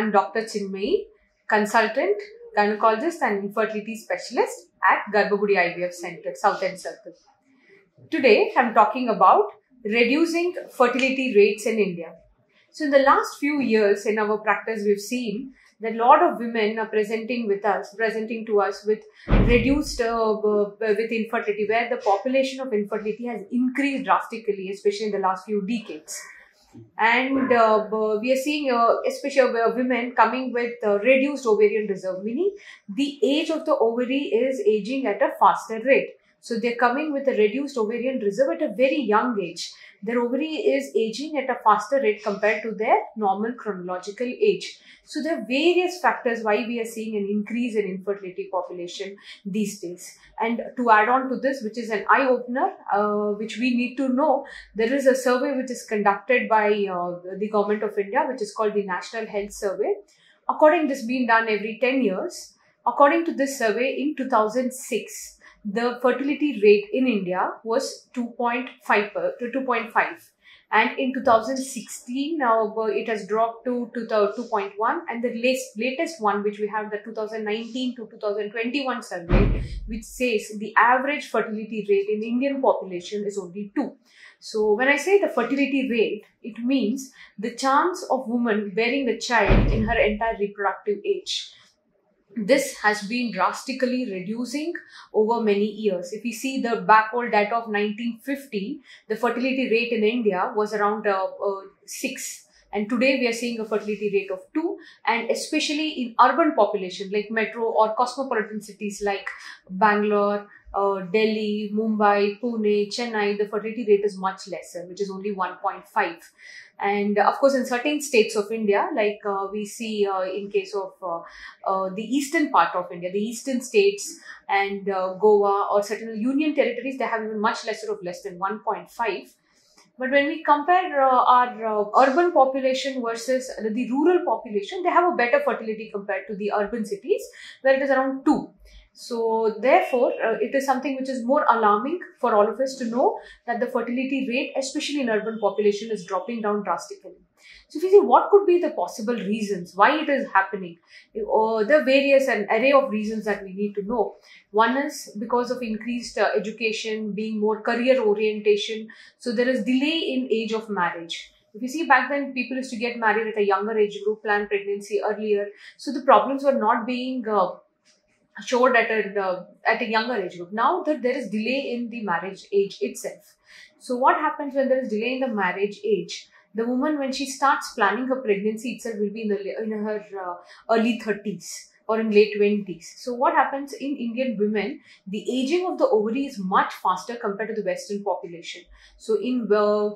I'm Dr. Chinmayie, consultant, gynecologist, and infertility specialist at Garbhagudi IVF Center, South End Circle. Today, I'm talking about reducing fertility rates in India. So, in the last few years in our practice, we've seen that a lot of women are presenting with us, presenting to us with reduced uh, with infertility, where the population of infertility has increased drastically, especially in the last few decades and uh, we are seeing uh, especially uh, women coming with uh, reduced ovarian reserve meaning the age of the ovary is aging at a faster rate so they're coming with a reduced ovarian reserve at a very young age their ovary is aging at a faster rate compared to their normal chronological age so there are various factors why we are seeing an increase in infertility population these days. And to add on to this, which is an eye opener, uh, which we need to know, there is a survey which is conducted by uh, the government of India, which is called the National Health Survey. According this being done every 10 years, according to this survey in 2006, the fertility rate in India was 2.5 per, to 2.5 and in 2016 now uh, it has dropped to, to 2.1 and the latest, latest one which we have the 2019 to 2021 survey which says the average fertility rate in indian population is only 2 so when i say the fertility rate it means the chance of woman bearing a child in her entire reproductive age this has been drastically reducing over many years. If we see the backward data of 1950, the fertility rate in India was around uh, uh, 6 and today we are seeing a fertility rate of 2 and especially in urban population like metro or cosmopolitan cities like Bangalore, uh, Delhi, Mumbai, Pune, Chennai, the fertility rate is much lesser, which is only 1.5. And of course, in certain states of India, like uh, we see uh, in case of uh, uh, the eastern part of India, the eastern states and uh, Goa or certain union territories, they have even much lesser of less than 1.5. But when we compare our urban population versus the rural population, they have a better fertility compared to the urban cities, where it is around 2. So therefore, uh, it is something which is more alarming for all of us to know that the fertility rate, especially in urban population, is dropping down drastically. So if you see what could be the possible reasons why it is happening, uh, are various an array of reasons that we need to know. One is because of increased uh, education, being more career orientation. So there is delay in age of marriage. If you see back then, people used to get married at a younger age group, plan pregnancy earlier. So the problems were not being uh, showed at a uh, at a younger age group. Now that there is delay in the marriage age itself. So what happens when there is delay in the marriage age? The woman when she starts planning her pregnancy itself will be in the in her uh, early thirties or in late 20s. So what happens in Indian women, the aging of the ovary is much faster compared to the Western population. So in uh,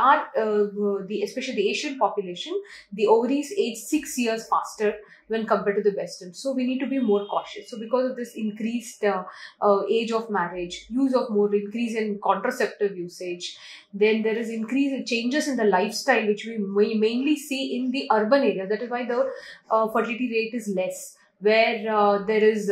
our, uh, the especially the Asian population, the ovaries age six years faster when compared to the Western. So we need to be more cautious. So because of this increased uh, uh age of marriage, use of more increase in contraceptive usage, then there is increase in changes in the lifestyle which we mainly see in the urban area. That is why the uh, fertility rate is less where uh, there is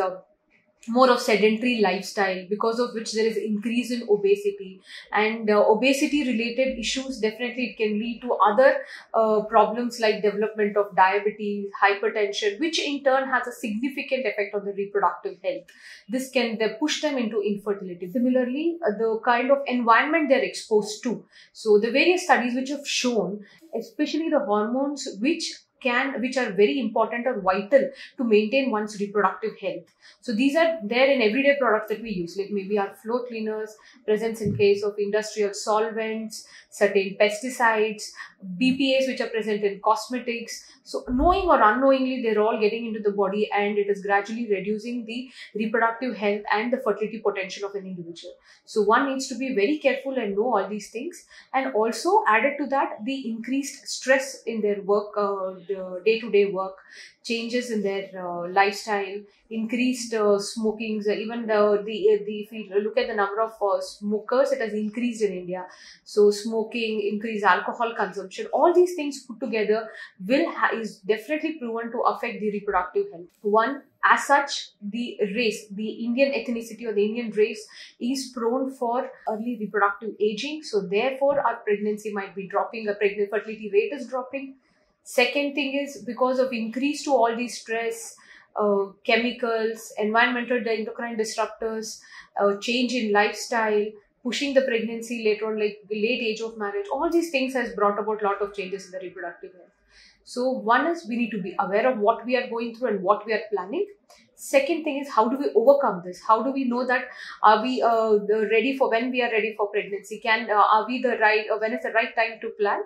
more of sedentary lifestyle because of which there is increase in obesity. And uh, obesity related issues definitely it can lead to other uh, problems like development of diabetes hypertension which in turn has a significant effect on the reproductive health. This can push them into infertility. Similarly uh, the kind of environment they're exposed to. So the various studies which have shown especially the hormones which can which are very important or vital to maintain one's reproductive health. So these are there in everyday products that we use. Like maybe our floor cleaners presence in case of industrial solvents certain pesticides bpas which are present in cosmetics. So knowing or unknowingly they're all getting into the body and it is gradually reducing the reproductive health and the fertility potential of an individual. So one needs to be very careful and know all these things. And also added to that the increased stress in their work uh, the day-to-day work, changes in their uh, lifestyle, increased uh, smoking, even the, the, uh, the, if we look at the number of uh, smokers, it has increased in India. So smoking, increased alcohol consumption, all these things put together will is definitely proven to affect the reproductive health. One, as such, the race, the Indian ethnicity or the Indian race is prone for early reproductive aging. So therefore, our pregnancy might be dropping, our pregnancy fertility rate is dropping Second thing is because of increase to all these stress, uh, chemicals, environmental endocrine disruptors, uh, change in lifestyle, pushing the pregnancy later on, like the late age of marriage, all these things has brought about a lot of changes in the reproductive health. So one is we need to be aware of what we are going through and what we are planning. Second thing is how do we overcome this? How do we know that are we uh, ready for when we are ready for pregnancy? Can uh, are we the right? Uh, when is the right time to plan?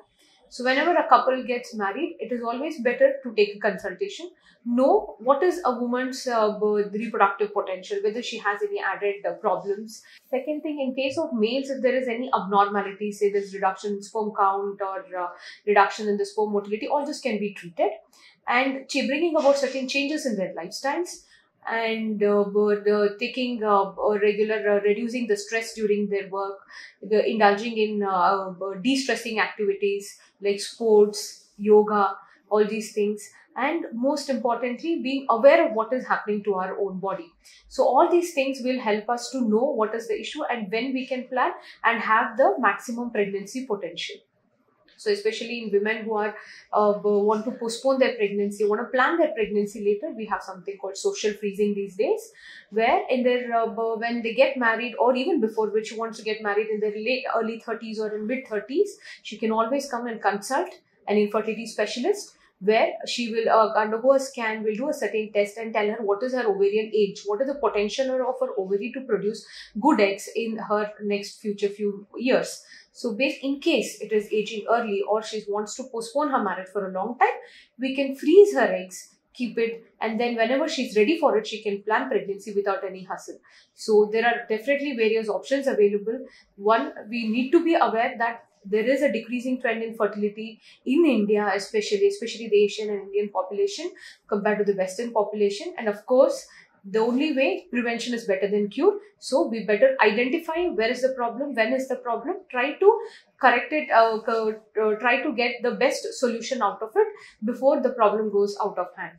So whenever a couple gets married, it is always better to take a consultation. Know what is a woman's uh, reproductive potential, whether she has any added uh, problems. Second thing, in case of males, if there is any abnormality, say there's reduction in sperm count or uh, reduction in the sperm motility, all this can be treated. And bringing about certain changes in their lifestyles and uh, but, uh, taking uh, regular uh, reducing the stress during their work the indulging in uh, de-stressing activities like sports yoga all these things. And most importantly being aware of what is happening to our own body. So all these things will help us to know what is the issue and when we can plan and have the maximum pregnancy potential so especially in women who are uh, want to postpone their pregnancy, want to plan their pregnancy later, we have something called social freezing these days, where in their uh, when they get married or even before, which she wants to get married in their late early 30s or in mid 30s, she can always come and consult an infertility specialist where she will uh, undergo a scan, will do a certain test and tell her what is her ovarian age, what is the potential of her ovary to produce good eggs in her next future few years. So, in case it is aging early or she wants to postpone her marriage for a long time, we can freeze her eggs, keep it, and then whenever she's ready for it, she can plan pregnancy without any hassle. So, there are definitely various options available. One, we need to be aware that there is a decreasing trend in fertility in India, especially, especially the Asian and Indian population compared to the Western population. And of course, the only way prevention is better than cure. So we better identify where is the problem when is the problem try to correct it uh, uh, try to get the best solution out of it before the problem goes out of hand.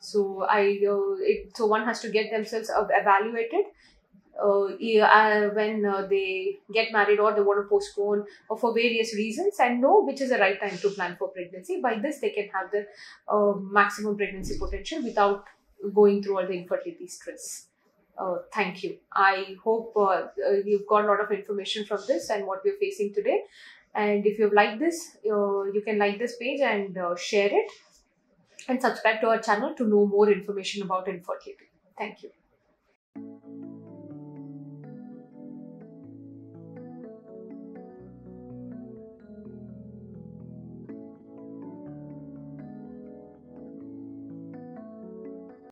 So i uh, it, so one has to get themselves evaluated uh, uh, when uh, they get married or they want to postpone or for various reasons and know which is the right time to plan for pregnancy. By this they can have the uh, maximum pregnancy potential without going through all the infertility stress. Uh, thank you. I hope uh, uh, you've got a lot of information from this and what we're facing today. And if you've liked this, uh, you can like this page and uh, share it and subscribe to our channel to know more information about infertility. Thank you.